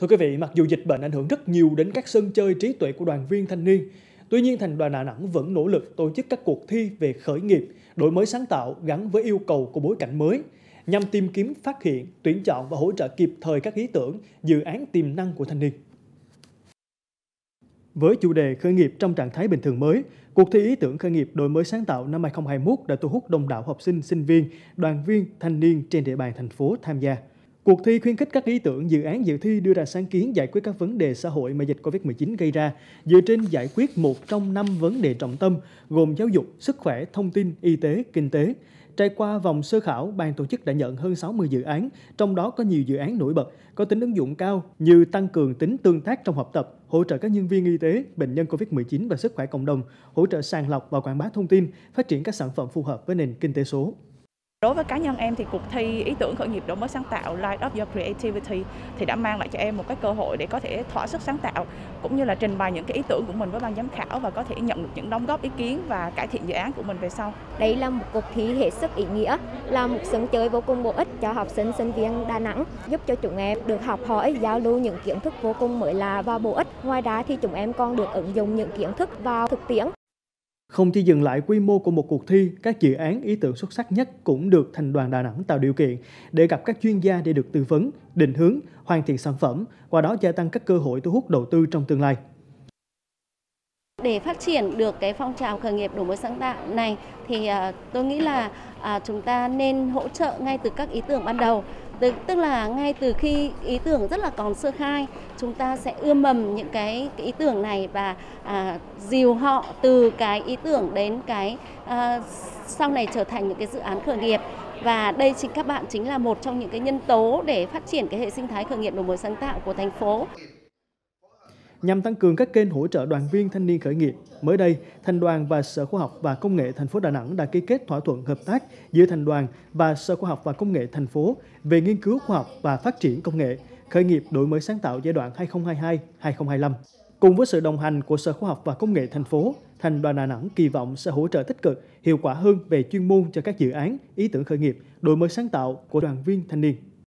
Thưa quý vị, mặc dù dịch bệnh ảnh hưởng rất nhiều đến các sân chơi trí tuệ của đoàn viên thanh niên, tuy nhiên Thành đoàn Đà Nẵng vẫn nỗ lực tổ chức các cuộc thi về khởi nghiệp, đổi mới sáng tạo gắn với yêu cầu của bối cảnh mới, nhằm tìm kiếm phát hiện, tuyển chọn và hỗ trợ kịp thời các ý tưởng, dự án tiềm năng của thanh niên. Với chủ đề khởi nghiệp trong trạng thái bình thường mới, cuộc thi ý tưởng khởi nghiệp đổi mới sáng tạo năm 2021 đã thu hút đông đảo học sinh, sinh viên, đoàn viên, thanh niên trên địa bàn thành phố tham gia. Cuộc thi khuyến khích các ý tưởng dự án dự thi đưa ra sáng kiến giải quyết các vấn đề xã hội mà dịch Covid-19 gây ra, dựa trên giải quyết một trong năm vấn đề trọng tâm gồm giáo dục, sức khỏe, thông tin, y tế, kinh tế. Trải qua vòng sơ khảo, ban tổ chức đã nhận hơn 60 dự án, trong đó có nhiều dự án nổi bật, có tính ứng dụng cao như tăng cường tính tương tác trong học tập, hỗ trợ các nhân viên y tế, bệnh nhân COVID-19 và sức khỏe cộng đồng, hỗ trợ sàng lọc và quảng bá thông tin, phát triển các sản phẩm phù hợp với nền kinh tế số. Đối với cá nhân em thì cuộc thi ý tưởng khởi nghiệp đổi mới sáng tạo Light Up Your Creativity thì đã mang lại cho em một cái cơ hội để có thể thỏa sức sáng tạo cũng như là trình bày những cái ý tưởng của mình với ban giám khảo và có thể nhận được những đóng góp ý kiến và cải thiện dự án của mình về sau. Đây là một cuộc thi hết sức ý nghĩa, là một sân chơi vô cùng bổ ích cho học sinh sinh viên Đà Nẵng, giúp cho chúng em được học hỏi, giao lưu những kiến thức vô cùng mới lạ và bổ ích. Ngoài ra thì chúng em còn được ứng dụng những kiến thức vào thực tiễn không chỉ dừng lại quy mô của một cuộc thi, các dự án ý tưởng xuất sắc nhất cũng được Thành đoàn Đà Nẵng tạo điều kiện để gặp các chuyên gia để được tư vấn, định hướng, hoàn thiện sản phẩm, qua đó gia tăng các cơ hội thu hút đầu tư trong tương lai. Để phát triển được cái phong trào khởi nghiệp đổi mới sáng tạo này thì à, tôi nghĩ là à, chúng ta nên hỗ trợ ngay từ các ý tưởng ban đầu. Tức, tức là ngay từ khi ý tưởng rất là còn sơ khai chúng ta sẽ ươm mầm những cái, cái ý tưởng này và à, dìu họ từ cái ý tưởng đến cái à, sau này trở thành những cái dự án khởi nghiệp. Và đây chính các bạn chính là một trong những cái nhân tố để phát triển cái hệ sinh thái khởi nghiệp đổi mới sáng tạo của thành phố nhằm tăng cường các kênh hỗ trợ đoàn viên thanh niên khởi nghiệp. Mới đây, Thành đoàn và Sở Khoa học và Công nghệ thành phố Đà Nẵng đã ký kết thỏa thuận hợp tác giữa Thành đoàn và Sở Khoa học và Công nghệ thành phố về nghiên cứu khoa học và phát triển công nghệ, khởi nghiệp đổi mới sáng tạo giai đoạn 2022-2025. Cùng với sự đồng hành của Sở Khoa học và Công nghệ thành phố, Thành đoàn Đà Nẵng kỳ vọng sẽ hỗ trợ tích cực, hiệu quả hơn về chuyên môn cho các dự án, ý tưởng khởi nghiệp, đổi mới sáng tạo của đoàn viên thanh niên.